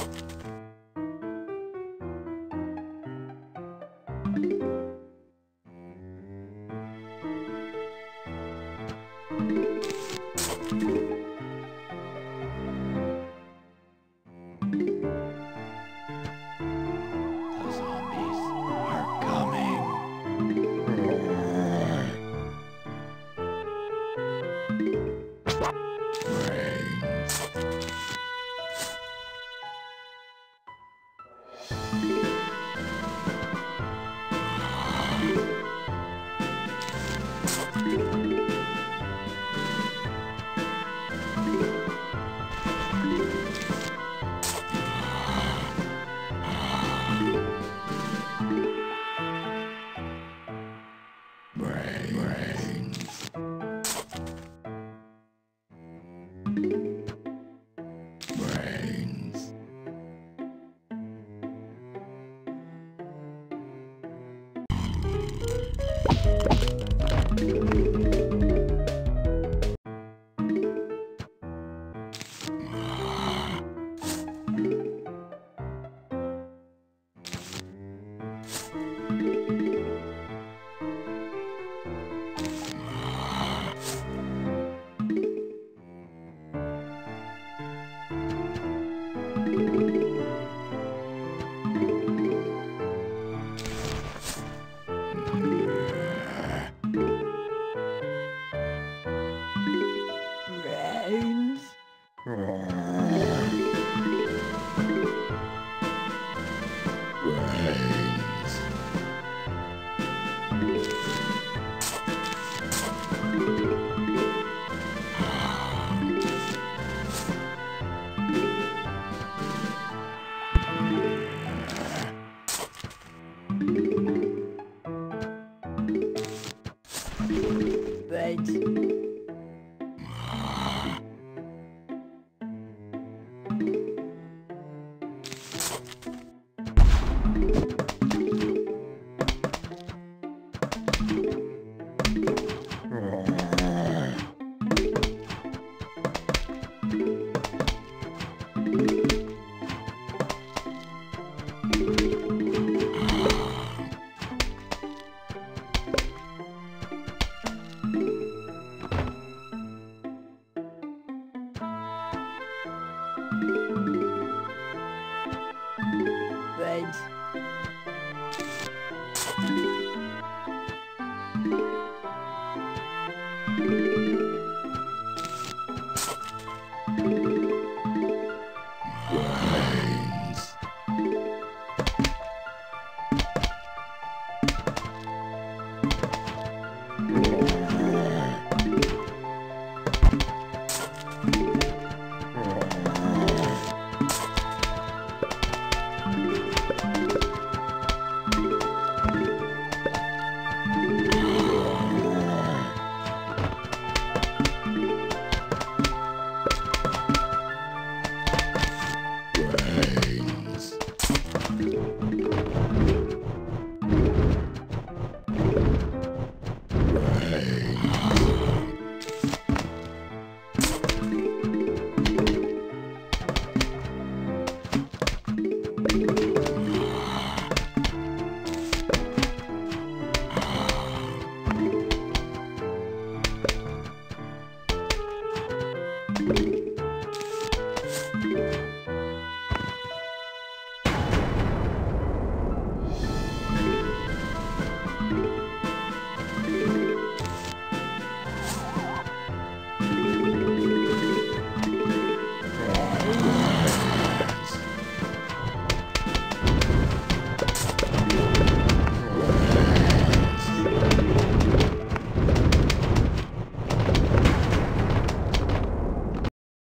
Right. Thanks.